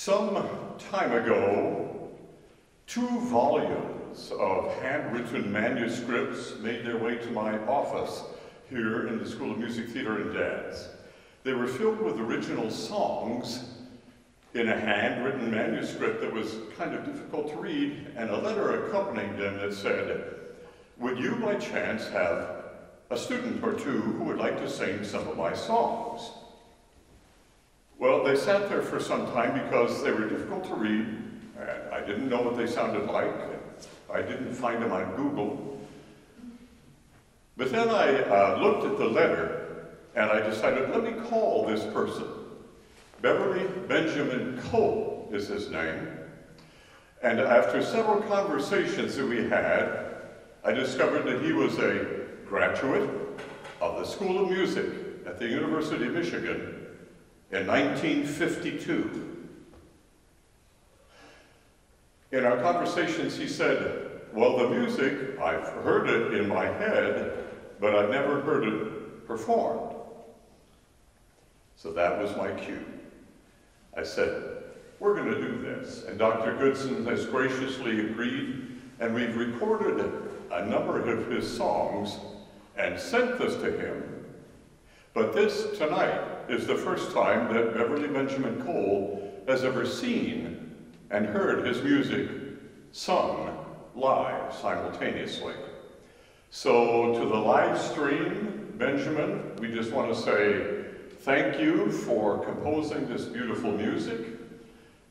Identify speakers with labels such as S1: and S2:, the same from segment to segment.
S1: Some time ago, two volumes of handwritten manuscripts made their way to my office here in the School of Music, Theater, and Dance. They were filled with original songs in a handwritten manuscript that was kind of difficult to read, and a letter accompanying them that said, Would you by chance have a student or two who would like to sing some of my songs? Well, they sat there for some time because they were difficult to read, and I didn't know what they sounded like. I didn't find them on Google. But then I uh, looked at the letter, and I decided, let me call this person. Beverly Benjamin Cole is his name. And after several conversations that we had, I discovered that he was a graduate of the School of Music at the University of Michigan in 1952. In our conversations, he said, Well, the music, I've heard it in my head, but I've never heard it performed. So that was my cue. I said, We're going to do this. And Dr. Goodson has graciously agreed, and we've recorded a number of his songs and sent this to him. But this tonight is the first time that Beverly Benjamin Cole has ever seen and heard his music sung live simultaneously. So to the live stream, Benjamin, we just want to say thank you for composing this beautiful music.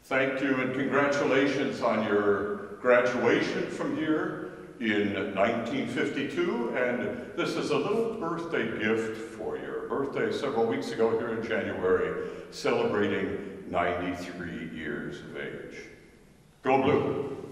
S1: Thank you and congratulations on your graduation from here in 1952. And this is a little birthday gift for your birthday several weeks ago here in January, celebrating 93 years of age. Go Blue!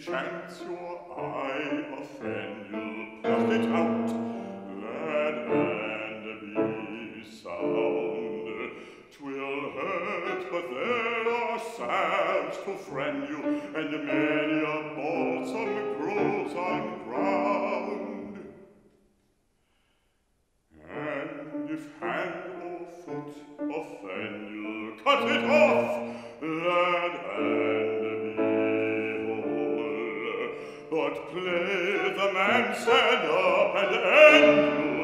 S1: chant your eye offend you, plucked it out but clear the man said up and end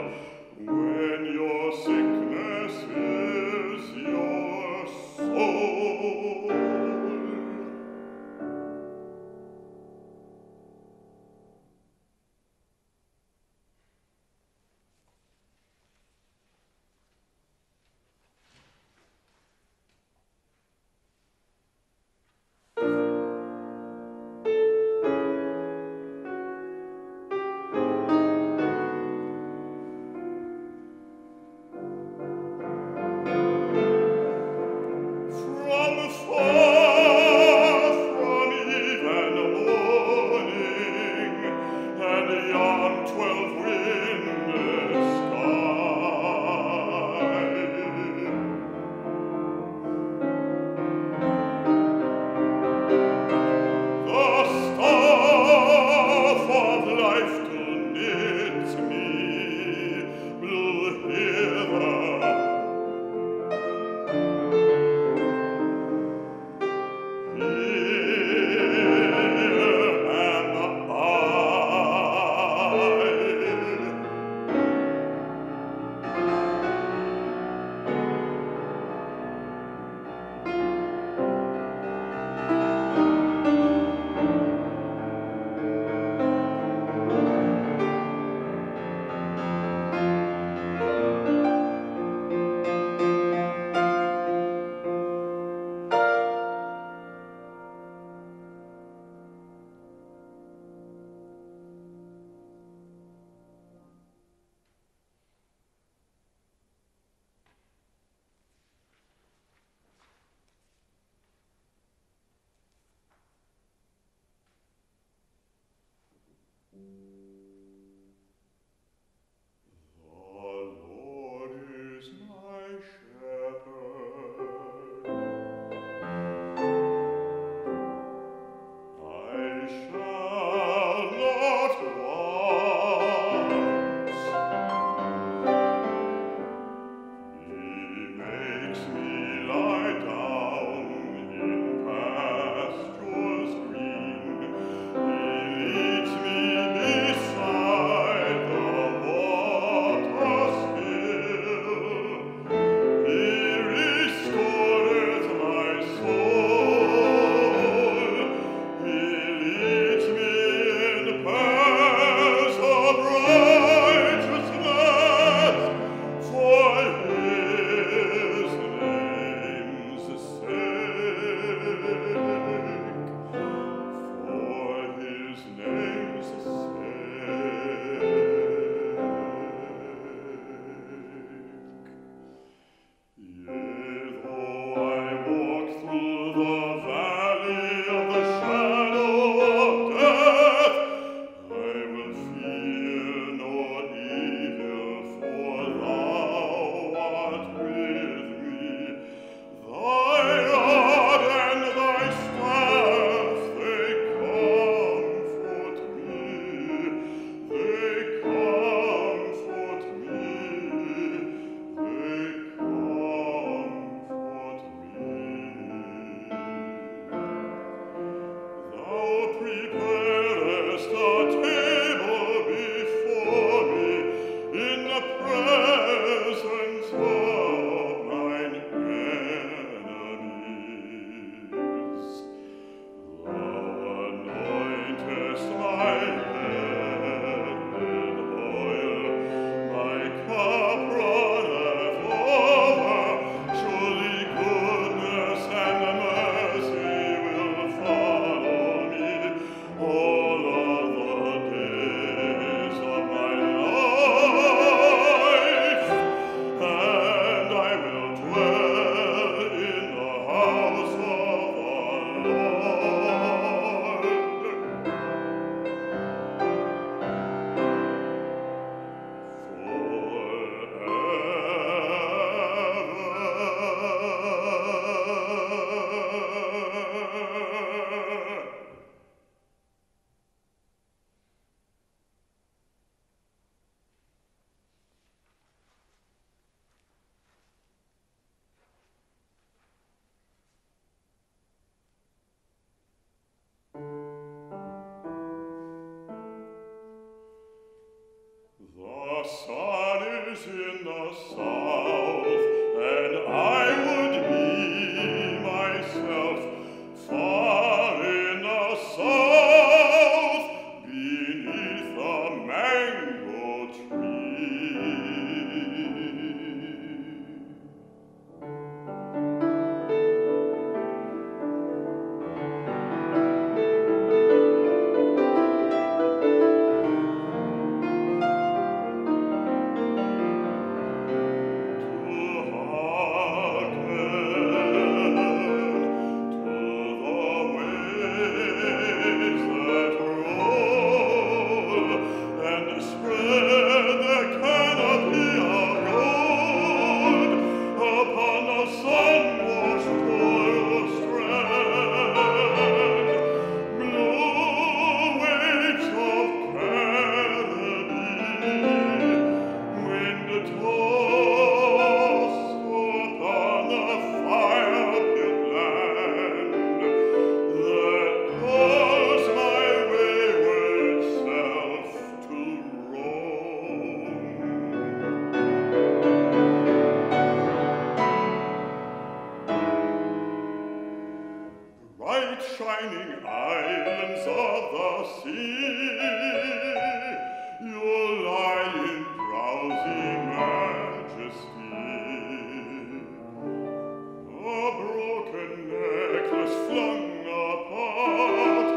S1: A broken necklace flung apart,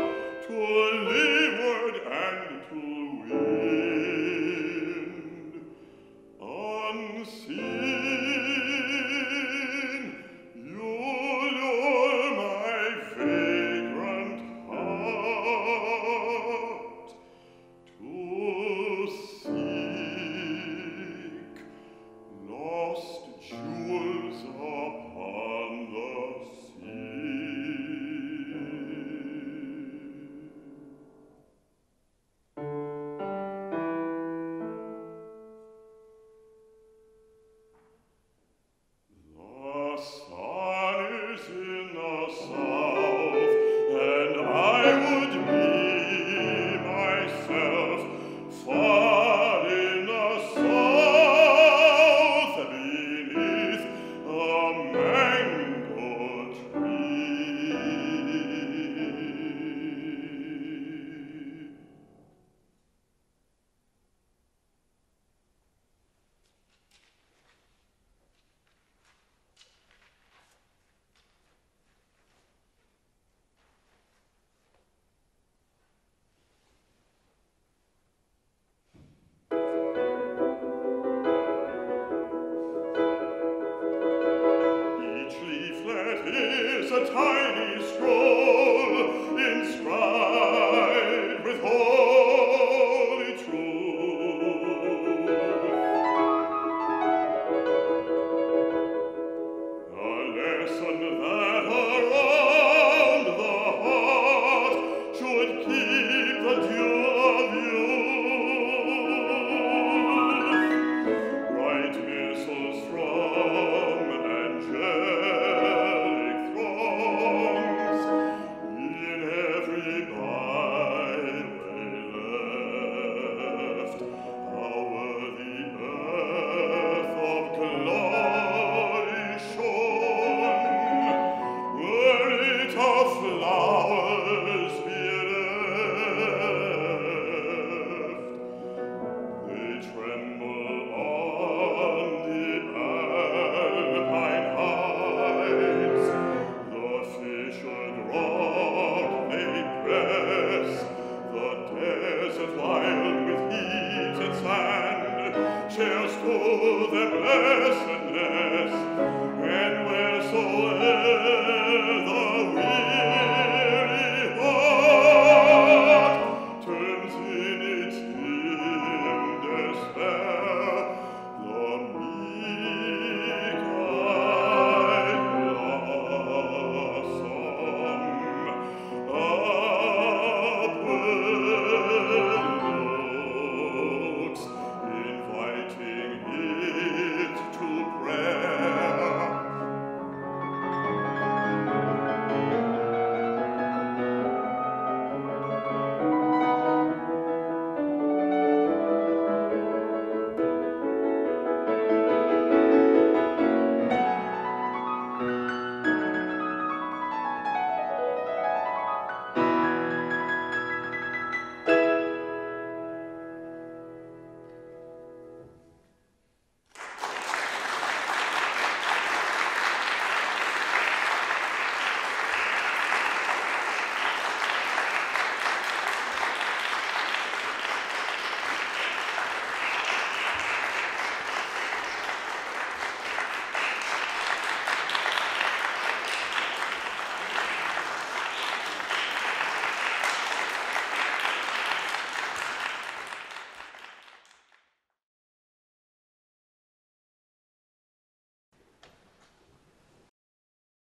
S1: 'twas